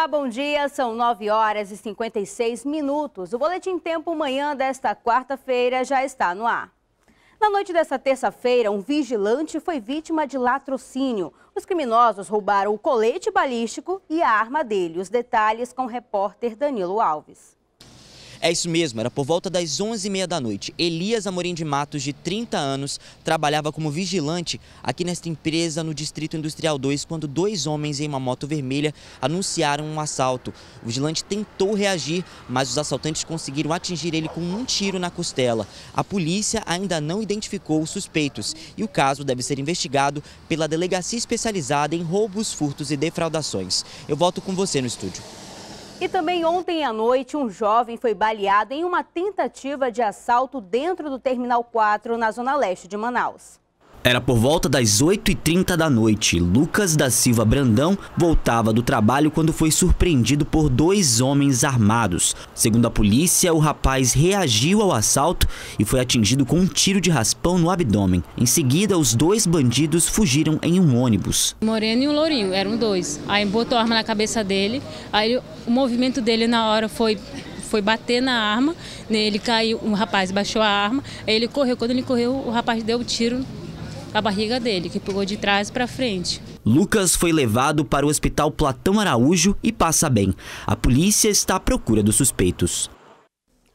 Olá, bom dia. São 9 horas e 56 minutos. O Boletim Tempo Manhã desta quarta-feira já está no ar. Na noite desta terça-feira, um vigilante foi vítima de latrocínio. Os criminosos roubaram o colete balístico e a arma dele. Os detalhes com o repórter Danilo Alves. É isso mesmo, era por volta das 11h30 da noite. Elias Amorim de Matos, de 30 anos, trabalhava como vigilante aqui nesta empresa no Distrito Industrial 2, quando dois homens em uma moto vermelha anunciaram um assalto. O vigilante tentou reagir, mas os assaltantes conseguiram atingir ele com um tiro na costela. A polícia ainda não identificou os suspeitos e o caso deve ser investigado pela Delegacia Especializada em Roubos, Furtos e Defraudações. Eu volto com você no estúdio. E também ontem à noite, um jovem foi baleado em uma tentativa de assalto dentro do Terminal 4, na zona leste de Manaus. Era por volta das 8h30 da noite. Lucas da Silva Brandão voltava do trabalho quando foi surpreendido por dois homens armados. Segundo a polícia, o rapaz reagiu ao assalto e foi atingido com um tiro de raspão no abdômen. Em seguida, os dois bandidos fugiram em um ônibus. Moreno e o Lourinho, eram dois. Aí botou a arma na cabeça dele, aí o movimento dele na hora foi foi bater na arma, ele caiu, o rapaz baixou a arma, aí ele correu, quando ele correu, o rapaz deu o um tiro a barriga dele, que pegou de trás para frente. Lucas foi levado para o Hospital Platão Araújo e passa bem. A polícia está à procura dos suspeitos.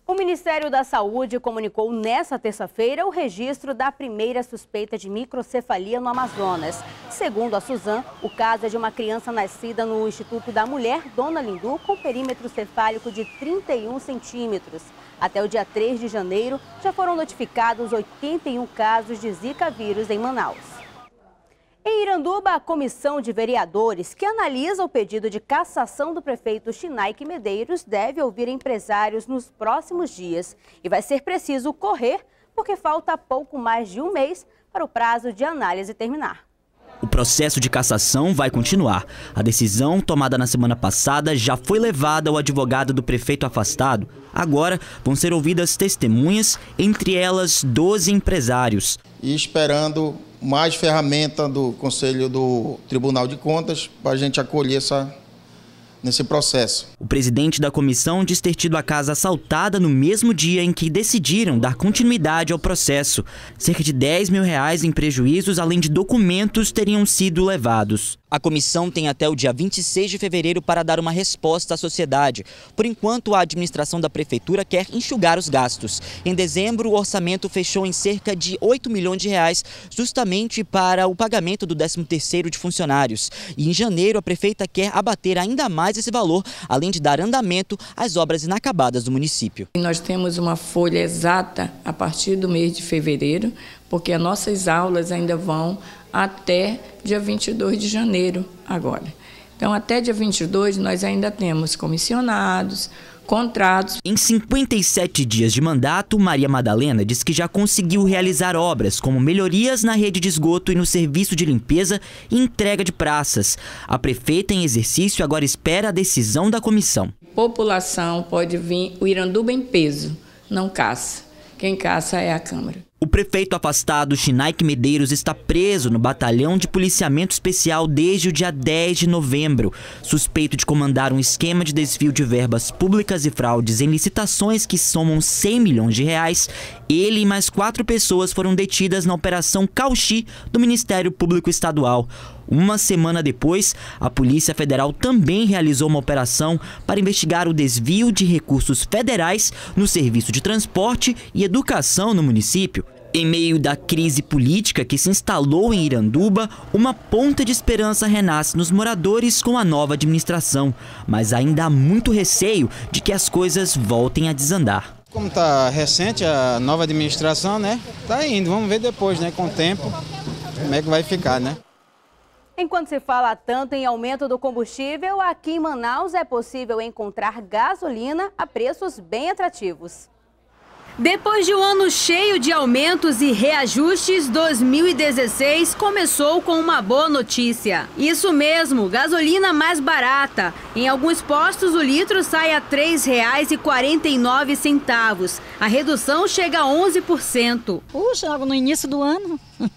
O Ministério da Saúde comunicou nesta terça-feira o registro da primeira suspeita de microcefalia no Amazonas. Segundo a Suzan, o caso é de uma criança nascida no Instituto da Mulher, Dona Lindu, com perímetro cefálico de 31 centímetros. Até o dia 3 de janeiro, já foram notificados 81 casos de Zika vírus em Manaus. Em Iranduba, a comissão de vereadores que analisa o pedido de cassação do prefeito Chinaik Medeiros deve ouvir empresários nos próximos dias. E vai ser preciso correr, porque falta pouco mais de um mês para o prazo de análise terminar. O processo de cassação vai continuar. A decisão tomada na semana passada já foi levada ao advogado do prefeito afastado. Agora vão ser ouvidas testemunhas, entre elas 12 empresários. E esperando mais ferramenta do Conselho do Tribunal de Contas para a gente acolher essa nesse processo. O presidente da comissão diz ter tido a casa assaltada no mesmo dia em que decidiram dar continuidade ao processo. Cerca de 10 mil reais em prejuízos, além de documentos, teriam sido levados. A comissão tem até o dia 26 de fevereiro para dar uma resposta à sociedade. Por enquanto, a administração da prefeitura quer enxugar os gastos. Em dezembro, o orçamento fechou em cerca de 8 milhões de reais, justamente para o pagamento do 13º de funcionários. E em janeiro, a prefeita quer abater ainda mais esse valor, além de dar andamento às obras inacabadas do município. Nós temos uma folha exata a partir do mês de fevereiro, porque as nossas aulas ainda vão até dia 22 de janeiro agora. Então, até dia 22, nós ainda temos comissionados, contratos. Em 57 dias de mandato, Maria Madalena diz que já conseguiu realizar obras como melhorias na rede de esgoto e no serviço de limpeza e entrega de praças. A prefeita em exercício agora espera a decisão da comissão. População pode vir o Iranduba em peso, não caça. Quem caça é a Câmara. O prefeito afastado, Chinaik Medeiros, está preso no batalhão de policiamento especial desde o dia 10 de novembro, suspeito de comandar um esquema de desvio de verbas públicas e fraudes em licitações que somam 100 milhões de reais. Ele e mais quatro pessoas foram detidas na Operação Cauchi do Ministério Público Estadual. Uma semana depois, a Polícia Federal também realizou uma operação para investigar o desvio de recursos federais no serviço de transporte e educação no município. Em meio da crise política que se instalou em Iranduba, uma ponta de esperança renasce nos moradores com a nova administração, mas ainda há muito receio de que as coisas voltem a desandar. Como está recente a nova administração, né? Tá indo, vamos ver depois, né, com o tempo, como é que vai ficar, né? Enquanto se fala tanto em aumento do combustível, aqui em Manaus é possível encontrar gasolina a preços bem atrativos. Depois de um ano cheio de aumentos e reajustes, 2016 começou com uma boa notícia. Isso mesmo, gasolina mais barata. Em alguns postos o litro sai a R$ 3,49. A redução chega a 11%. Puxa, no início do ano.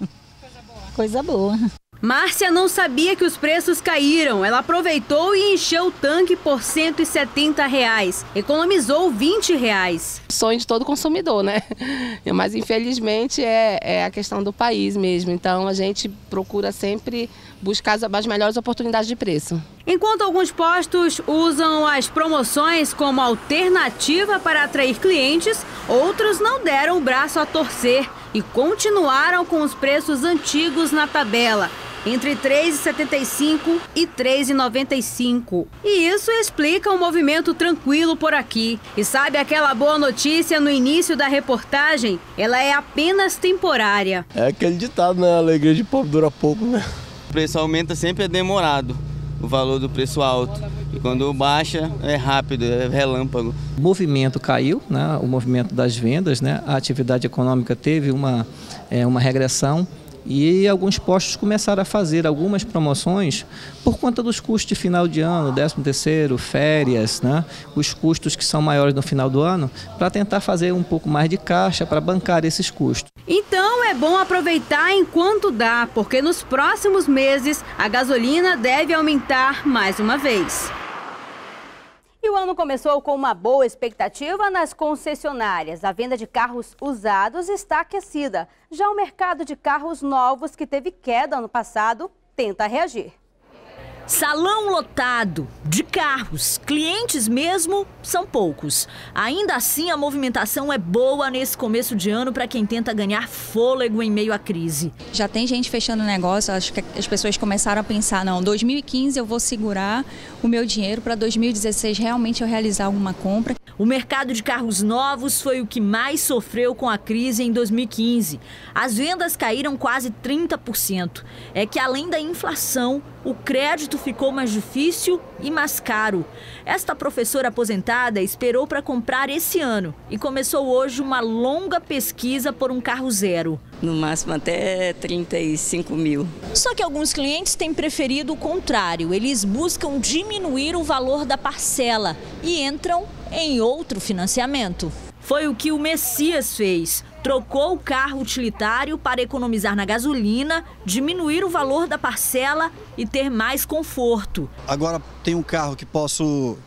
Coisa boa. Coisa boa. Márcia não sabia que os preços caíram. Ela aproveitou e encheu o tanque por 170 reais. Economizou 20 reais. Sonho de todo consumidor, né? Mas infelizmente é, é a questão do país mesmo. Então a gente procura sempre buscar as melhores oportunidades de preço. Enquanto alguns postos usam as promoções como alternativa para atrair clientes, outros não deram o braço a torcer e continuaram com os preços antigos na tabela entre 3,75 e 3,95. E isso explica um movimento tranquilo por aqui. E sabe aquela boa notícia no início da reportagem? Ela é apenas temporária. É aquele ditado, né? A alegria de pobre dura pouco, né? O preço aumenta sempre é demorado, o valor do preço alto. E quando baixa é rápido, é relâmpago. O movimento caiu, né? o movimento das vendas, né? a atividade econômica teve uma, é, uma regressão e alguns postos começaram a fazer algumas promoções por conta dos custos de final de ano, 13 terceiro, férias, né? os custos que são maiores no final do ano, para tentar fazer um pouco mais de caixa para bancar esses custos. Então é bom aproveitar enquanto dá, porque nos próximos meses a gasolina deve aumentar mais uma vez. E o ano começou com uma boa expectativa nas concessionárias. A venda de carros usados está aquecida. Já o mercado de carros novos, que teve queda ano passado, tenta reagir. Salão lotado de carros, clientes mesmo são poucos. Ainda assim, a movimentação é boa nesse começo de ano para quem tenta ganhar fôlego em meio à crise. Já tem gente fechando negócio, acho que as pessoas começaram a pensar: não, 2015 eu vou segurar o meu dinheiro para 2016 realmente eu realizar alguma compra. O mercado de carros novos foi o que mais sofreu com a crise em 2015. As vendas caíram quase 30%. É que além da inflação, o crédito ficou mais difícil e mais caro. Esta professora aposentada esperou para comprar esse ano e começou hoje uma longa pesquisa por um carro zero. No máximo até 35 mil. Só que alguns clientes têm preferido o contrário. Eles buscam diminuir o valor da parcela e entram em outro financiamento. Foi o que o Messias fez trocou o carro utilitário para economizar na gasolina, diminuir o valor da parcela e ter mais conforto. Agora tem um carro que posso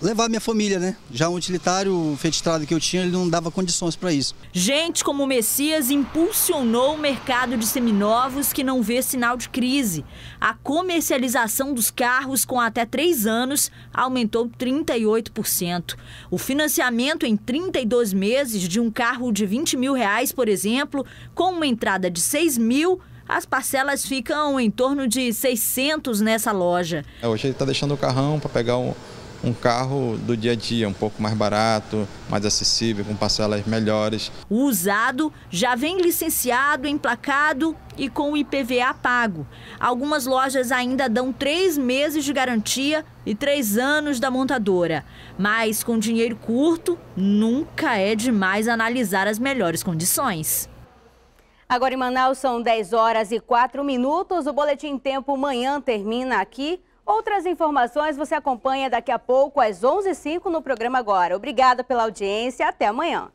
levar minha família, né? Já um utilitário, o Fiat Strada que eu tinha, ele não dava condições para isso. Gente como o Messias impulsionou o mercado de seminovos que não vê sinal de crise. A comercialização dos carros com até três anos aumentou 38%. O financiamento em 32 meses de um carro de 20 mil reais, por exemplo, com uma entrada de 6 mil, as parcelas ficam em torno de 600 nessa loja. É, hoje ele está deixando o carrão para pegar um um carro do dia a dia, um pouco mais barato, mais acessível, com parcelas melhores. O usado já vem licenciado, emplacado e com o IPVA pago. Algumas lojas ainda dão três meses de garantia e três anos da montadora. Mas com dinheiro curto, nunca é demais analisar as melhores condições. Agora em Manaus são 10 horas e 4 minutos. O Boletim Tempo Manhã termina aqui. Outras informações você acompanha daqui a pouco às 11h05 no programa Agora. Obrigada pela audiência. Até amanhã.